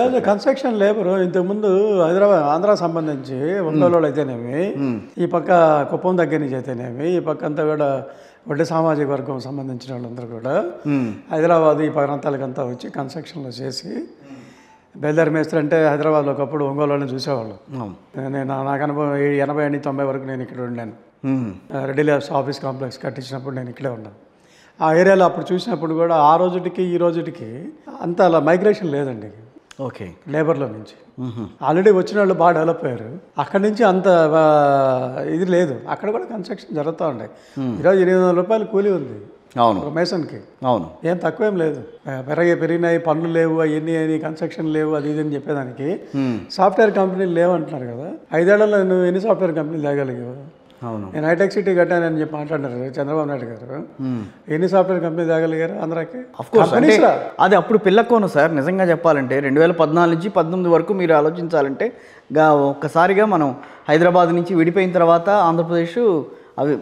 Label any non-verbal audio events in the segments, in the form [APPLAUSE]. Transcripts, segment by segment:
Construction labour ఇంతకుముందు హైదరాబాద్ ఆంధ్ర సంబంధించి ఒంగోలు అయితేనేమి ఈ పక్క కుప్పం దగ్గర నుంచి అయితేనేమి ఈ పక్క అంతా కూడా వడ్డీ సామాజిక వర్గం సంబంధించిన వాళ్ళందరూ కూడా హైదరాబాద్ ఈ ప్రాంతాలకంతా వచ్చి కన్స్ట్రక్షన్లు చేసి బేల్దారి మేస్త్రి అంటే హైదరాబాద్లో ఒకప్పుడు ఒంగోలుని చూసేవాళ్ళు. నేను నాకు అనుభవం ఎనభై నుంచి తొంభై వరకు నేను ఇక్కడ ఉండాను. రెడ్డి ల్యాబ్స్ ఆఫీస్ కాంప్లెక్స్ కట్టించినప్పుడు నేను ఇక్కడే ఉన్నాను. ఆ ఏరియాలో అప్పుడు చూసినప్పుడు కూడా ఆ రోజుటికి ఈ రోజుటికి అంత అలా మైగ్రేషన్ లేదండి. ఓకే. లేబర్లో నుంచి. ఆల్రెడీ వచ్చిన వాళ్ళు బాగా డెవలప్ అయ్యారు. అక్కడి నుంచి అంత ఇది లేదు. అక్కడ కూడా కన్స్ట్రక్షన్ జరుగుతూ ఉన్నాయి ఈరోజు ఎనిమిది వందల రూపాయలు కూలీ ఉంది అవును. ఒక మేసన్కి అవును. ఏం తక్కువేం లేదు. పెరగే పెరిగినాయి పనులు లేవు అవన్నీ అని కన్స్ట్రక్షన్ లేవు అది ఇది అని చెప్పేదానికి. సాఫ్ట్వేర్ కంపెనీలు లేవు అంటున్నారు కదా. ఐదేళ్ళలో నువ్వు ఎన్ని సాఫ్ట్వేర్ కంపెనీలు తేగలిగావు నేను హైటెక్ సిటీ కట్టానని చెప్పి మాట్లాడినారు చంద్రబాబు నాయుడు గారు. ఎన్ని సాఫ్ట్వేర్ కంపెనీ తేగలిగారు ఆంధ్రాకి. అది అప్పుడు పిల్లకోను సార్ నిజంగా చెప్పాలంటే. రెండు వేల పద్నాలుగు నుంచి పంతొమ్మిది వరకు మీరు ఆలోచించాలంటే ఒక్కసారిగా మనం హైదరాబాద్ నుంచి విడిపోయిన తర్వాత ఆంధ్రప్రదేశ్ అవి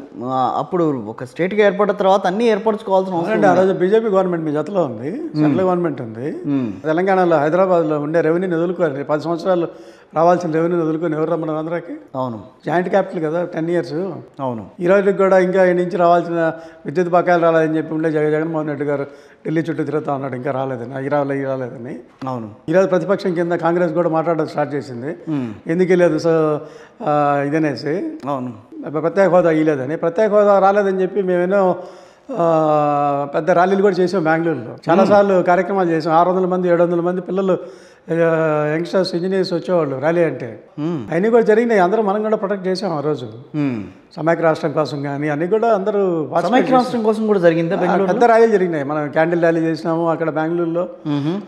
అప్పుడు ఒక స్టేట్గా ఏర్పడిన తర్వాత అన్నీ ఏర్పరచుకోవాల్సిన అవసరం ఆ రోజు బీజేపీ గవర్నమెంట్ మీ జతలో ఉంది సెంట్రల్ గవర్నమెంట్ ఉంది. తెలంగాణలో హైదరాబాద్లో ఉండే రెవెన్యూని వదులుకొని పది సంవత్సరాలు రావాల్సిన రెవెన్యూని వదులుకొని ఎవరు రమ్మన్నారు ఆంధ్రాకి? అవును. జాయింట్ క్యాపిటల్ కదా టెన్ ఇయర్స్. అవును. ఈ రోజుకి కూడా ఇంకా ఈ నుంచి రావాల్సిన విద్యుత్ బకాయిలు రాలేదని చెప్పి ఉండే జగ జగన్మోహన్ రెడ్డి గారు ఢిల్లీ చుట్టూ తిరుగుతా ఉన్నాడు ఇంకా రాలేదని అవి రాలే ఇవి రాలేదని. అవును. ఈరోజు ప్రతిపక్షం కింద కాంగ్రెస్ కూడా మాట్లాడడం స్టార్ట్ చేసింది. ఎందుకు లేదు సో ఇదనేసి. అవును. ప్రత్యేక హోదా ఇవ్వలేదని ప్రత్యేక హోదా రాలేదని చెప్పి మేమేనో పెద్ద ర్యాలీలు కూడా చేసాం బెంగళూరులో. చాలాసార్లు కార్యక్రమాలు చేసాం. ఆరు వందల మంది ఏడు వందల మంది పిల్లలు యంగ్స్టర్స్ ఇంజనీర్స్ వచ్చేవాళ్ళు ర్యాలీ అంటే. అవన్నీ కూడా జరిగినాయి. అందరూ మనం కూడా ప్రొటెక్ట్ చేసాం ఆ రోజు. సమైక్య రాష్ట్రం కోసం కానీ అన్నీ కూడా అందరూ సమైక్య రాష్ట్రం కోసం కూడా జరిగిందా పెద్ద ర్యాలీలు జరిగినాయి. మనం క్యాండిల్ ర్యాలీ చేసినాము అక్కడ బెంగళూరులో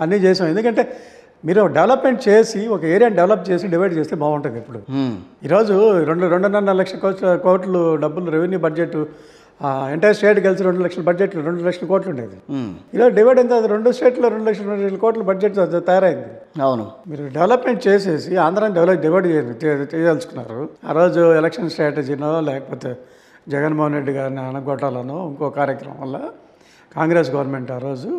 అన్నీ చేసాం. ఎందుకంటే మీరు డెవలప్మెంట్ చేసి ఒక ఏరియాని డెవలప్ చేసి డివైడ్ చేస్తే బాగుంటుంది ఇప్పుడు. ఈరోజు రెండు రెండున్నర లక్షల కోట్ల కోట్లు డబ్బులు రెవెన్యూ బడ్జెట్ ఎంటైర్ స్టేట్ కలిసి రెండు లక్షల బడ్జెట్ రెండు లక్షల కోట్లు ఉండేది. ఈరోజు డివైడ్ ఎంత అది రెండు స్టేట్లో రెండు లక్షల రెండు లక్షల కోట్ల బడ్జెట్ తయారైంది. అవును. మీరు డెవలప్మెంట్ చేసేసి ఆంధ్రాని డెవలప్ డివైడ్ చేయదలుచుకున్నారు. ఆ రోజు ఎలక్షన్ స్ట్రాటజీనో లేకపోతే జగన్మోహన్ రెడ్డి గారిని అనగొట్టాలనో ఇంకో కార్యక్రమం వల్ల కాంగ్రెస్ గవర్నమెంట్ ఆ రోజు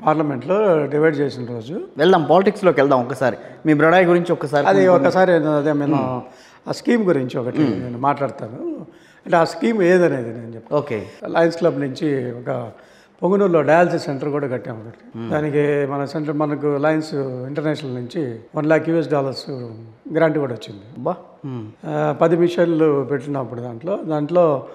పార్లమెంట్లో డివైడ్ చేసిన రోజు. వెళ్దాం పాలిటిక్స్లోకి వెళ్దాం ఒకసారి. మీ బ్రడాయి గురించి ఒక్కసారి అది ఒకసారి అదే నేను ఆ స్కీమ్ గురించి ఒకటి నేను మాట్లాడతాను. అంటే ఆ స్కీమ్ ఏదనేది నేను చెప్తాను ఓకే. లయన్స్ క్లబ్ నుంచి ఒక పొంగునూరులో డయాలసిస్ సెంటర్ కూడా కట్టాము ఒకటి. దానికి మన సెంటర్ మనకు లయన్స్ ఇంటర్నేషనల్ నుంచి one lakh US dollars grant కూడా వచ్చింది. బా పది మిషన్లు పెట్టినప్పుడు దాంట్లో. దాంట్లో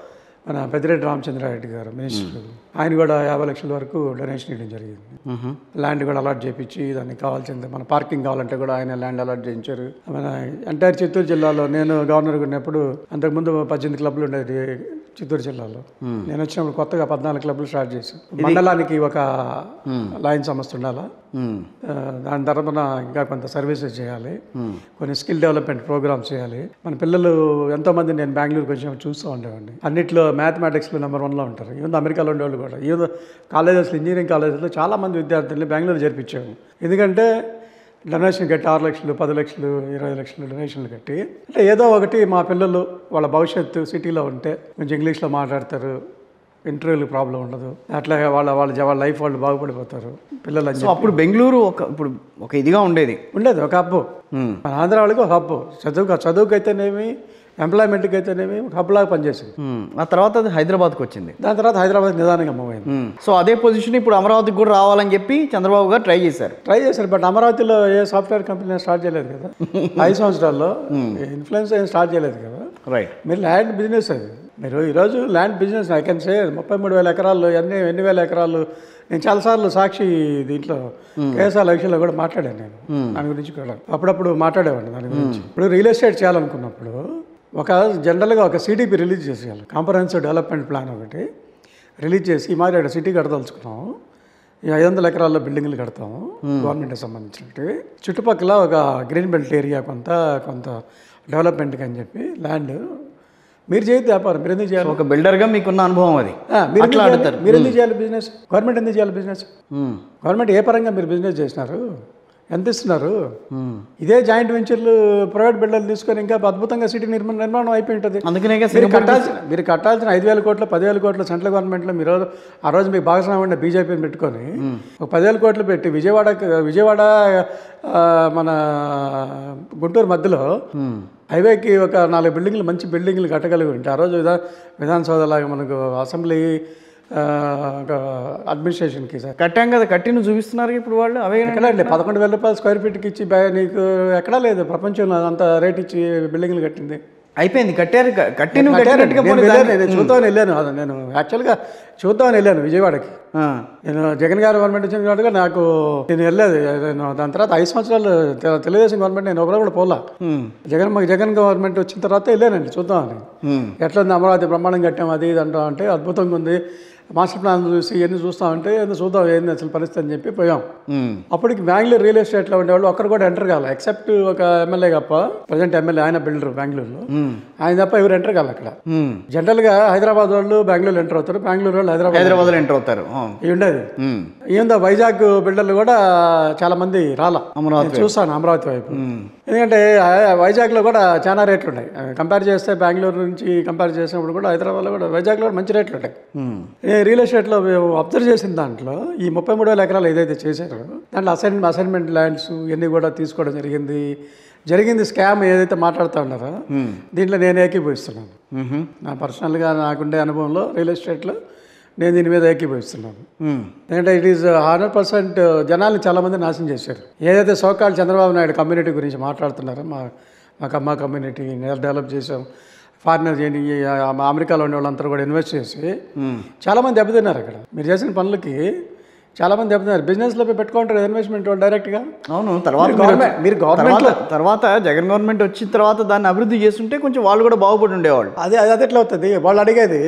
మన పెద్దిరెడ్డి రామచంద్రారెడ్డి గారు మినిస్టర్. ఆయన కూడా యాభై లక్షల వరకు డొనేషన్ ఇవ్వడం జరిగింది. ల్యాండ్ కూడా అలాట్ చేయించి దానికి కావాల్సింది మన పార్కింగ్ కావాలంటే కూడా ఆయన ల్యాండ్ అలాట్ చేయించారు. మన ఎంటైర్ చిత్తూరు జిల్లాలో నేను గవర్నర్ ఉన్నప్పుడు అంతకుముందు పద్దెనిమిది క్లబ్లు ఉండేది చిత్తూరు జిల్లాలో. నేను వచ్చినప్పుడు కొత్తగా పద్నాలుగు క్లబ్లు స్టార్ట్ చేశాను మండలానికి ఒక లైన్ సంస్థ ఉండాలా? దాని తరపున ఇంకా కొంత సర్వీసెస్ చేయాలి. కొన్ని స్కిల్ డెవలప్మెంట్ ప్రోగ్రామ్స్ చేయాలి. మన పిల్లలు ఎంతో మంది నేను బెంగళూరుకి వచ్చి చూస్తూ ఉండేవాడిని. అన్నిట్లో మ్యాథమెటిక్స్లో నెంబర్ వన్లో ఉంటారు. ఈవెన్ అమెరికాలో ఉండేవాళ్ళు కూడా ఈవెన్ కాలేజెస్లో ఇంజనీరింగ్ కాలేజెస్లో చాలా మంది విద్యార్థుల్ని బెంగళూరు చేర్పించాము ఎందుకంటే డొనేషన్ కట్టి ఆరు లక్షలు పది లక్షలు ఇరవై లక్షలు డొనేషన్లు కట్టి అంటే ఏదో ఒకటి మా పిల్లలు వాళ్ళ భవిష్యత్తు సిటీలో ఉంటే కొంచెం ఇంగ్లీష్లో మాట్లాడతారు ఇంటర్వ్యూలు ప్రాబ్లం ఉండదు. అట్లాగే వాళ్ళ వాళ్ళ వాళ్ళ లైఫ్ వాళ్ళు బాగుపడిపోతారు పిల్లలు సో అప్పుడు బెంగళూరు ఒక ఇప్పుడు ఒక ఇదిగా ఉండేది. ఉండేది ఒక హబ్బు. మన ఆంధ్ర వాళ్ళకి ఒక హబ్బు చదువుకు చదువుకు అయితేనేమి ఎంప్లాయ్మెంట్కి అయితేనేమి ఒక హబ్బులాగా పనిచేసింది. ఆ తర్వాత అది హైదరాబాద్కి వచ్చింది. దాని తర్వాత హైదరాబాద్ నిదానంగా మూవ్ అయింది. సో అదే పొజిషన్ ఇప్పుడు అమరావతికి కూడా రావాలని చెప్పి చంద్రబాబు గారు ట్రై చేశారు. ట్రై చేశారు బట్ అమరావతిలో ఏ సాఫ్ట్వేర్ కంపెనీ స్టార్ట్ చేయలేదు కదా. [LAUGHS] ఐదు సంవత్సరాల్లో ఇన్ఫ్లుయెన్స్ ఏం స్టార్ట్ చేయలేదు కదా. రైట్ మీరు ల్యాండ్ బిజినెస్ అది. మీరు ఈరోజు land business I can say ముప్పై మూడు వేల ఎకరాలు ఎన్ని ఎన్ని వేల ఎకరాలు నేను చాలాసార్లు సాక్షి దీంట్లో కేఎస్ఆర్ లక్ష్యంలో కూడా మాట్లాడాను నేను. దాని గురించి కూడా. అప్పుడప్పుడు మాట్లాడేవాడిని దాని గురించి. ఇప్పుడు రియల్ ఎస్టేట్ చేయాలనుకున్నప్పుడు ఒక జనరల్గా ఒక సిడిపి రిలీజ్ చేసేయాలి. కాంప్రహెన్సివ్ డెవలప్మెంట్ ప్లాన్ ఒకటి రిలీజ్ చేసి ఈ మాదిరి సిటీ కడదలుచుకున్నాము. ఈ ఐదు వందల ఎకరాల్లో బిల్డింగ్లు కడతాము గవర్నమెంట్కి సంబంధించినవి చుట్టుపక్కల ఒక గ్రీన్ బెల్ట్ ఏరియా కొంత కొంత డెవలప్మెంట్కి అని చెప్పి ల్యాండ్. మీరు చేయొద్దు వ్యాపారం మీరు ఎందుకు చేయాలి? ఒక బిల్డర్గా మీకున్న అనుభవం అది. మీరు మీరు ఎందుకు చేయాలి బిజినెస్? గవర్నమెంట్ ఎందుకు చేయాలి బిజినెస్. గవర్నమెంట్ ఏ పరంగా మీరు బిజినెస్ చేసినారు? ఎంత ఇస్తున్నారు? ఇదే జాయింట్ వెంచర్లు ప్రైవేట్ బిల్డర్లు తీసుకొని ఇంకా అద్భుతంగా సిటీ నిర్మాణం నిర్మాణం అయిపోయి ఉంటుంది అందుకనే మీరు కట్టాల్సిన మీరు కట్టాల్సిన ఐదు వేల కోట్లు పదివేల కోట్లు సెంట్రల్ గవర్నమెంట్లో మీరు ఆ రోజు మీకు భాగస్వామ్యం బీజేపీని పెట్టుకొని ఒక పదివేల కోట్లు పెట్టి విజయవాడ విజయవాడ మన గుంటూరు మధ్యలో హైవేకి ఒక నాలుగు బిల్డింగ్లు మంచి బిల్డింగ్లు కట్టగలిగి ఉంటే ఆ రోజు విధా విధాన సౌధ లాగా మనకు అసెంబ్లీ అడ్మినిస్ట్రేషన్కి సార్. కట్టాం కదా కట్టిన చూపిస్తున్నారు ఇప్పుడు వాళ్ళు అవే ఎక్కడ పదకొండు వేల రూపాయలు స్క్వేర్ ఫీట్కి ఇచ్చి బ్యా- నీకు ఎక్కడా లేదు ప్రపంచంలో అంత రేట్ ఇచ్చి బిల్డింగ్లు కట్టింది. అయిపోయింది కట్టారు కట్టిన నేను చూద్దామని వెళ్ళాను. అది నేను యాక్చువల్గా చూద్దామని వెళ్ళాను విజయవాడకి. నేను జగన్ గారు గవర్నమెంట్ వచ్చిన కాబట్టి నాకు నేను వెళ్ళలేదు. నేను దాని తర్వాత ఐదు సంవత్సరాలు తెలుగుదేశం గవర్నమెంట్ నేను ఒకరు కూడా పోలా. జగన్ మాకు జగన్ గవర్నమెంట్ వచ్చిన తర్వాత వెళ్ళానండి చూద్దామని. ఎట్లా ఉంది అమరావతి బ్రహ్మాండం కట్టాం అది ఇది అంటాం అంటే అద్భుతంగా ఉంది. మాస్టర్ ప్లాన్ చూసి ఇవన్నీ చూస్తామంటే ఏందో చూద్దాం ఏంది అసలు పరిస్థితి అని చెప్పి పోయాం. అప్పటికి బెంగళూరు రియల్ ఎస్టేట్లో ఉండేవాళ్ళు ఒక్కరు కూడా ఎంటర్ కావాలి ఎక్సెప్ట్ ఒక ఎమ్మెల్యే తప్ప ప్రజెంట్ ఎమ్మెల్యే ఆయన బిల్డర్ బెంగళూరులో ఆయన తప్ప ఎవరు ఎంటర్ కావాలి అక్కడ. ఉమ్. జనరల్గా హైదరాబాద్ వాళ్ళు బెంగళూరు ఎంటర్ అవుతారు బెంగళూరు వాళ్ళు హైదరాబాద్ హైదరాబాద్లో ఎంటర్ అవుతారు. ఇవి ఉండేది. ఏందో వైజాగ్ బిల్డర్లు కూడా చాలా మంది రాలా. అమరావతి చూస్తాను అమరావతి వైపు. ఎందుకంటే వైజాగ్లో కూడా చాలా రేట్లు ఉన్నాయి కంపేర్ చేస్తే బెంగళూరు నుంచి కంపేర్ చేసినప్పుడు కూడా హైదరాబాద్లో కూడా వైజాగ్లో కూడా మంచి రేట్లు ఉంటాయి నేను రియల్ ఎస్టేట్లో మేము అబ్జర్వ్ చేసిన దాంట్లో ఈ ముప్పై మూడు వేల ఎకరాలు ఏదైతే చేశారో దాంట్లో అసైన్ అసైన్మెంట్ ల్యాండ్స్ ఇవన్నీ కూడా తీసుకోవడం జరిగింది. జరిగింది స్కామ్ ఏదైతే మాట్లాడుతూ ఉన్నారో దీంట్లో నేను ఏకీభవిస్తున్నాను. నా పర్సనల్గా నాకుండే అనుభవంలో రియల్ ఎస్టేట్లో నేను దీని మీద ఏకీభవిస్తున్నాను. ఎందుకంటే ఇట్ ఈస్ హండ్రెడ్ పర్సెంట్ జనాల్ని చాలామంది నాశనం చేశారు. ఏదైతే సోకాల్ చంద్రబాబు నాయుడు కమ్యూనిటీ గురించి మాట్లాడుతున్నారో మా మా కమ్మ కమ్యూనిటీ డెవలప్ చేసాం ఫారినర్ అమెరికాలో ఉండే వాళ్ళందరూ కూడా ఇన్వెస్ట్ చేసి. చాలామంది దెబ్బతిన్నారు అక్కడ. మీరు చేసిన పనులకి చాలామంది దెబ్బతిన్నారు బిజినెస్లో పెట్టుకుంటారు ఇన్వెస్ట్మెంట్ డైరెక్ట్గా అవును తర్వాత మీరు గవర్నమెంట్- తర్వాత జగన్ గవర్నమెంట్ వచ్చిన తర్వాత దాన్ని అభివృద్ధి చేస్తుంటే కొంచెం వాళ్ళు కూడా బాగుపడి ఉండేవాళ్ళు. అదే అది ఎట్లా అవుతుంది? వాళ్ళు అడిగేది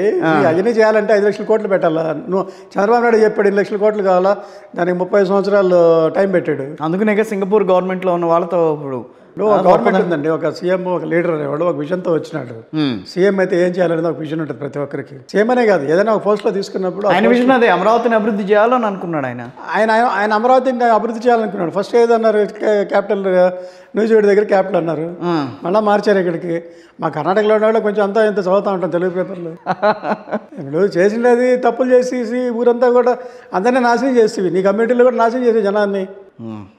అవన్నీ చేయాలంటే ఐదు లక్షల కోట్లు పెట్టాలా? నువ్వు చంద్రబాబు నాయుడు చెప్పాడు ఇన్ని లక్షల కోట్లు కావాలా? దానికి ముప్పై సంవత్సరాలు టైం పెట్టాడు. అందుకనే సింగపూర్ గవర్నమెంట్లో ఉన్న వాళ్ళతో ఇప్పుడు ఒక గవర్నమెంట్ ఉందండి ఒక సీఎం ఒక లీడర్ అనేవాడు ఒక విజన్తో వచ్చినాడు. సీఎం అయితే ఏం చేయాలనేది ఒక విజన్ ఉంటుంది ప్రతి ఒక్కరికి. సీఎం అనే కాదు ఏదైనా ఒక పోస్ట్లో తీసుకున్నప్పుడు ఆయన విషయం అదే అమరావతిని అభివృద్ధి చేయాలని అనుకున్నాడు ఆయన. ఆయన ఆయన- అమరావతిని అభివృద్ధి చేయాలనుకున్నాడు. ఫస్ట్ ఏదన్నారు క్యాపిటల్ న్యూజివేడ్ దగ్గర క్యాపిటల్ అన్నారు. మళ్ళీ మార్చారు ఇక్కడికి. మా కర్ణాటకలో ఉన్న వాళ్ళు కొంచెం అంతా ఇంత చదువుతూ ఉంటాం తెలుగు పేపర్లు. [LAUGHS] ఇప్పుడు చేసినది తప్పులు చేసేసి ఊరంతా కూడా అందరినీ నాశనం చేసేవి. నీ కమ్యూనిటీలో కూడా నాశనం చేసే జనాన్ని.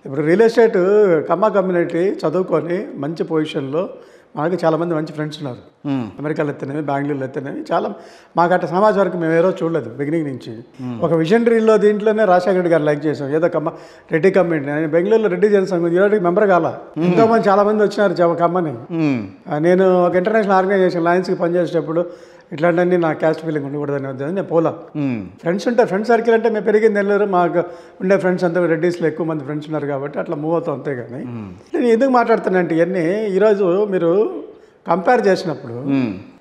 ఇప్పుడు రియల్ ఎస్టేట్ కమ్మ కమ్యూనిటీ చదువుకొని మంచి పొజిషన్లో మనకి చాలామంది మంచి ఫ్రెండ్స్ ఉన్నారు. అమెరికాలో ఎత్తనేవి బెంగళూరులో ఎత్తనేవి చాలా మాకు అట్ట సమాజం వరకు మేము ఏరో చూడలేదు బిగినింగ్ నుంచి. ఒక విజనరీలో దీంట్లోనే రాజశేఖర రెడ్డి గారు లైక్ చేసాం ఏదో కమ్మ రెడ్డి కమ్యూనిటీ నేను బెంగళూరులో రెడ్డి జనసంఘం ఈరోజు మెంబర్ కాల. ఎంతో మంది చాలా మంది వచ్చినారు కమ్మని. నేను ఒక ఇంటర్నేషనల్ ఆర్గనైజేషన్ లయన్స్కి పనిచేసేటప్పుడు ఇట్లాంటివన్నీ నా క్యాస్ట్ ఫీలింగ్ ఉండకూడదని ఉద్దేశం నేను పోలా. ఫ్రెండ్స్ ఉంటారు ఫ్రెండ్స్ సర్కిల్ అంటే మేము పెరిగింది వెళ్ళారు మాకు ఉండే ఫ్రెండ్స్ అంతా రెడ్డీస్లో ఎక్కువ మంది ఫ్రెండ్స్ ఉన్నారు కాబట్టి అట్లా మూవ్ అవుతాం అంతే కానీ నేను ఎందుకు మాట్లాడుతానంటే ఇవన్నీ ఈరోజు మీరు కంపేర్ చేసినప్పుడు.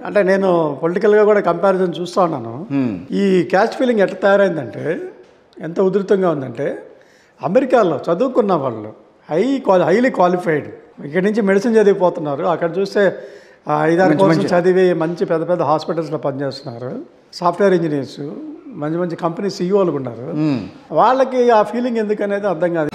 అంటే నేను పొలిటికల్గా కూడా కంపారిజన్ చూస్తూ ఉన్నాను. ఈ క్యాస్ట్ ఫీలింగ్ ఎట్లా తయారైందంటే ఎంత ఉధృతంగా ఉందంటే అమెరికాలో చదువుకున్న వాళ్ళు హై క్వాలి హైలీ క్వాలిఫైడ్ ఇక్కడి నుంచి మెడిసిన్ చదివిపోతున్నారు అక్కడ చూస్తే ఐదారు కోర్సులు చదివి మంచి పెద్ద పెద్ద హాస్పిటల్స్లో పనిచేస్తున్నారు. సాఫ్ట్వేర్ ఇంజనీర్స్ మంచి మంచి కంపెనీ సీఈఓలు ఉన్నారు. వాళ్ళకి ఆ ఫీలింగ్ ఎందుకు అనేది అర్థం కాదు.